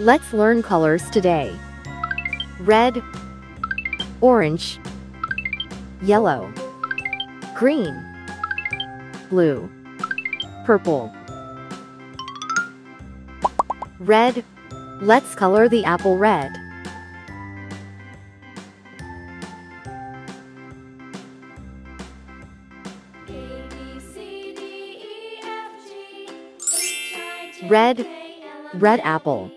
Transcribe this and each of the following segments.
Let's learn colors today. Red, orange, yellow, green, blue, purple. Red. Let's color the apple red. Red. Red apple.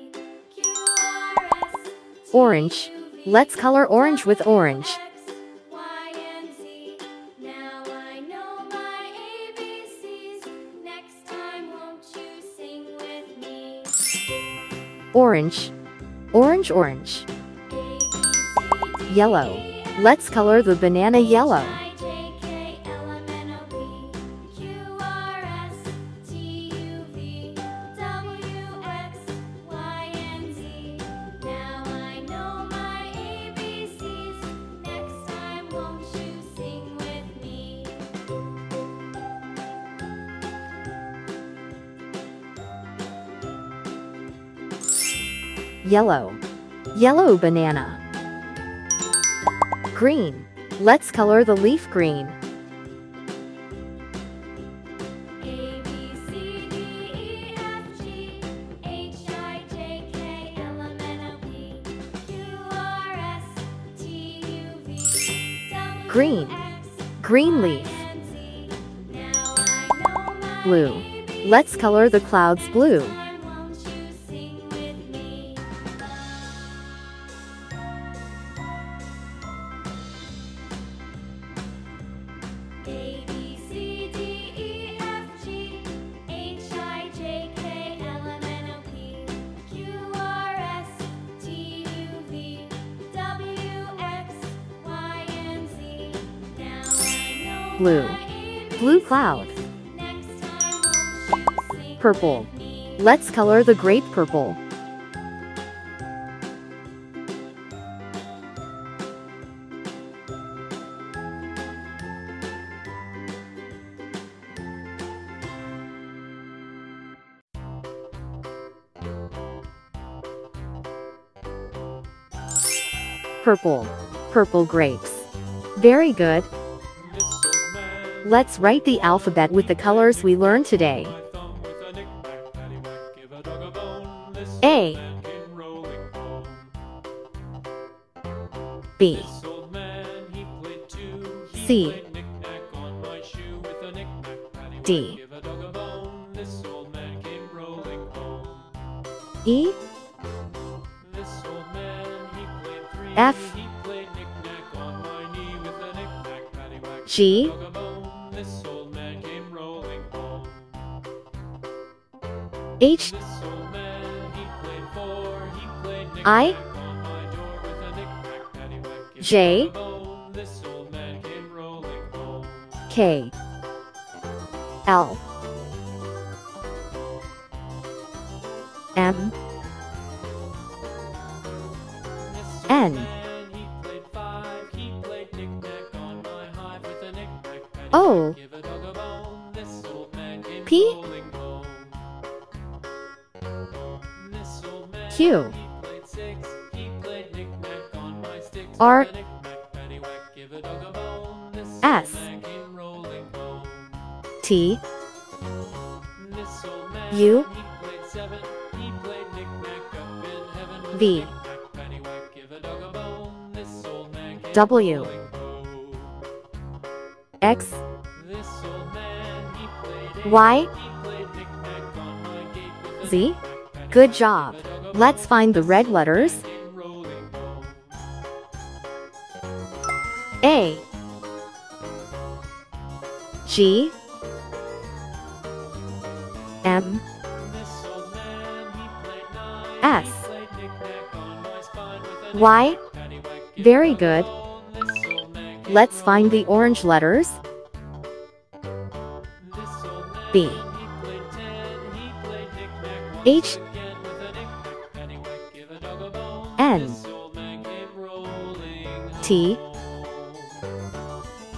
Orange. Let's color orange with orange. Orange. Orange orange. Yellow. Let's color the banana yellow. Yellow. Yellow banana. Green. Let's color the leaf green. Green. Green leaf. Blue. Let's color the clouds blue. Blue. Blue cloud. Purple. Let's color the grape purple. Purple. Purple grapes. Very good. Let's write the alphabet with the colors we learned today. A B C D E F. G. H. I. J. K. L. M N O oh. P. Q. R. S. T. U. V W. X. Y. Z. Good job. Let's find the red letters. A. G. M. S. Y. Very good. Let's find the orange letters. B. H. N. T.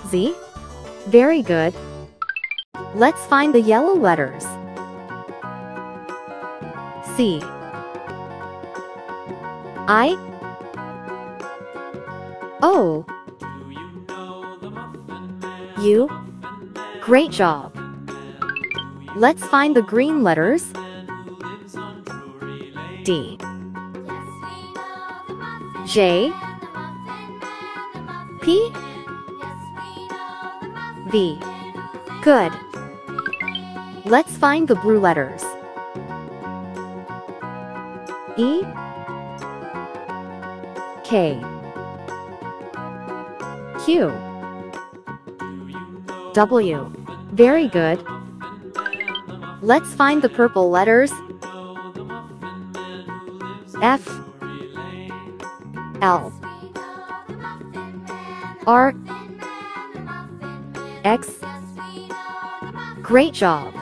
Z. Very good. Let's find the yellow letters. C. I. O U Great job. Let's find the green letters. D J P V Good. Let's find the blue letters. E K Q W Very good. Let's find the purple letters. F L R X Great job.